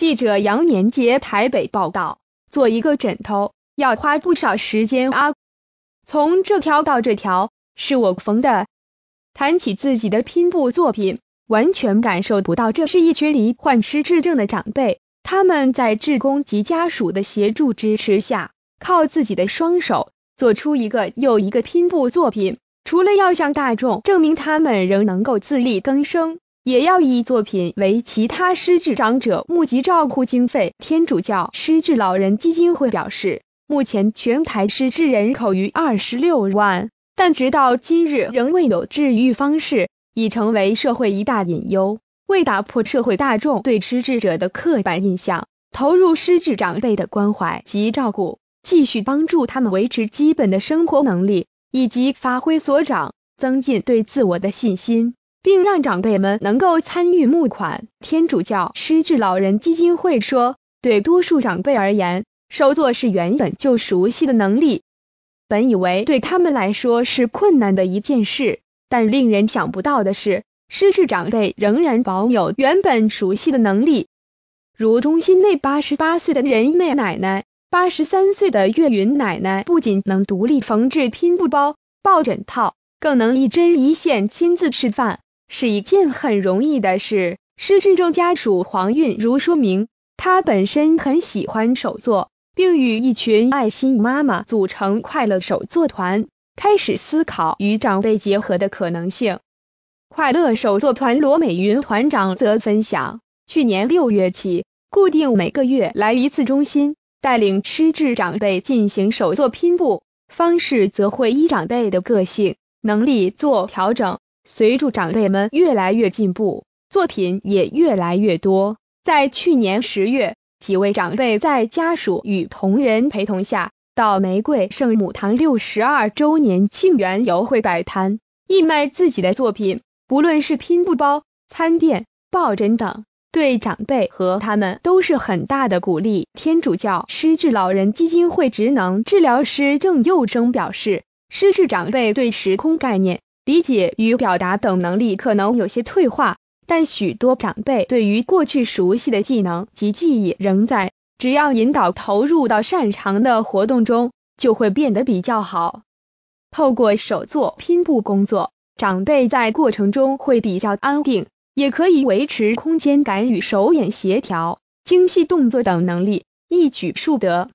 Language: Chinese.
记者杨年杰台北报道：做一个枕头要花不少时间啊，从这条到这条是我缝的。谈起自己的拼布作品，完全感受不到这是一群罹患失智症的长辈，他们在志工及家属的协助支持下，靠自己的双手做出一个又一个拼布作品。除了要向大众证明他们仍能够自力更生，也要以作品为其他失智长者募集照顾经费。天主教失智老人基金会表示，目前全台失智人口逾二十六万。但直到今日仍未有治愈方式，已成为社会一大隐忧。为打破社会大众对失智者的刻板印象，投入失智长辈的关怀及照顾，继续帮助他们维持基本的生活能力，以及发挥所长，增进对自我的信心，并让长辈们能够参与募款。天主教失智老人基金会说，对多数长辈而言，手作是原本就熟悉的能力。本以为对他们来说是困难的一件事，但令人想不到的是，失智长辈仍然保有原本熟悉的能力。如中心内八十八岁的任妹奶奶、八十三岁的岳云奶奶，不仅能独立缝制拼布包、抱枕套，更能一针一线亲自示范，是一件很容易的事。失智症家属黄韵如说明，她本身很喜欢手作。并与一群爱心妈妈组成快乐手作团，开始思考与长辈结合的可能性。快乐手作团罗美云团长则分享，去年六月起，固定每个月来一次中心，带领失智长辈进行手作拼布，方式则会依长辈的个性、能力做调整。随着长辈们越来越进步，作品也越来越多。在去年十月。几位长辈在家属与同仁陪同下，到玫瑰圣母堂六十二周年庆园游会摆摊，义卖自己的作品，不论是拼布包、餐垫、抱枕等，对长辈和他们都是很大的鼓励。天主教失智老人基金会职能治疗师郑佑生表示，失智长辈对时空概念、理解与表达等能力可能有些退化。但许多长辈对于过去熟悉的技能及记忆仍在，只要引导投入到擅长的活动中，就会变得比较好。透过手作拼布工作，长辈在过程中会比较安定，也可以维持空间感与手眼协调、精细动作等能力，一举数得。